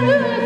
you.